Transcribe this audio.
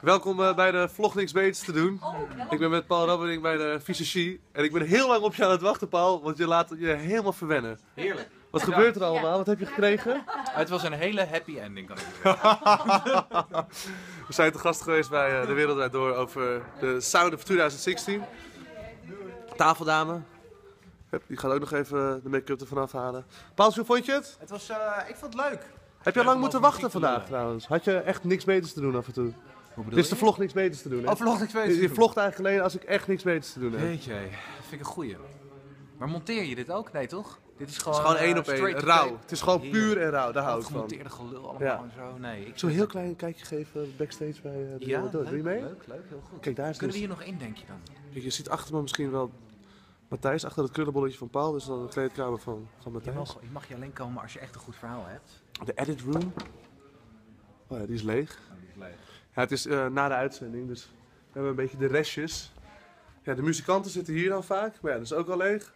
Welkom eh, bij de vlog niks beters te doen. Ik ben met Paul Rabbering bij de Visagie. En ik ben heel lang op je aan het wachten, Paul, want je laat je helemaal verwennen. Heerlijk. Wat gebeurt er allemaal? Wat heb je gekregen? Het was een hele happy ending, kan ik je zeggen. We zijn te gast geweest bij eh, De Wereld Door over de Sound of 2016. Tafeldame. Die gaat ook nog even de make-up ervan afhalen. Paul, hoe vond je het? Het was, eh, ik vond het leuk. Heb je lang moeten wachten vandaag trouwens? Had je echt niks beters te doen af en toe? Is de vlog niks beters te doen, hè? Oh, vlog niks Je, weten. je vlogt eigenlijk alleen als ik echt niks beters te doen heb. Weet je, dat vind ik een goeie. Maar monteer je dit ook? Nee, toch? Dit is Het gewoon, is gewoon eh, één op één, rauw. Het is gewoon puur en rauw, daar Dat hou ik van. gemonteerde gelul allemaal Ja. en zo. Nee, ik een heel klein kijkje geven backstage bij eh, De Ja, Door. Doe je leuk, mee? leuk, leuk, heel goed. Kijk, daar is Kunnen we dus... hier nog in, denk je dan? Kijk, je ziet achter me misschien wel Matthijs, achter het krullenbolletje van Paul. Dus dan de kleedkamer van, van Je Matthijs. mag, je mag hier alleen komen als je echt een goed verhaal hebt. De edit room. Oh ja, die is leeg. Die is Ja, het is eh, na de uitzending, dus we hebben een beetje de restjes. Ja, de muzikanten zitten hier dan vaak, maar ja, dat is ook al leeg.